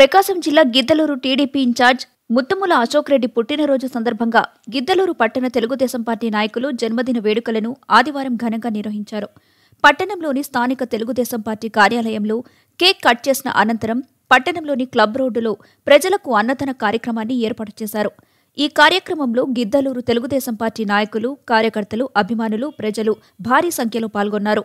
ప్రకాశం జిల్లా Giddalur TDP incharge Muthumula Ashok Reddy పుట్టినరోజు సందర్భంగా గిద్దలూరు పట్టణ తెలుగుదేశం పార్టీ నాయకులు జన్మదిన వేడుకలను ఆదివారం ఘనంగా నిర్వహించారు. పట్టణంలోని స్థానిక తెలుగుదేశం పార్టీ కార్యాలయంలో కేక్ కట్ చేసిన అనంతరం పట్టణంలోని క్లబ్ రోడ్డులో ప్రజలకు అన్నదాన కార్యక్రమాన్ని ఏర్పాటు చేశారు. ఈ కార్యక్రమంలో గిద్దలూరు తెలుగుదేశం పార్టీ నాయకులు కార్యకర్తలు అభిమానులు ప్రజలు భారీ సంఖ్యలో పాల్గొన్నారు.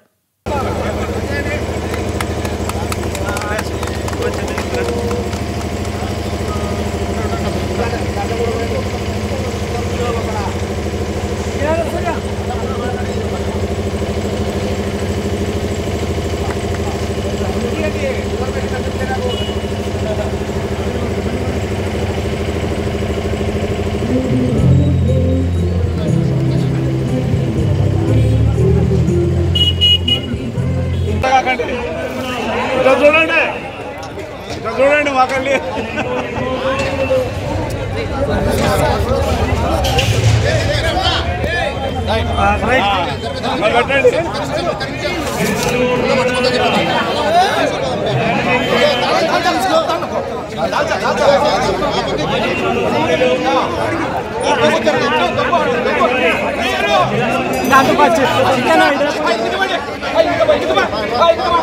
కాకండి ఇట్లా చూడండి ఇట్లా చూడండి మాకండి పెట్టండి वर फग वाग ऑग बाजे, 今 दो दोर सिर्प। गियका बामन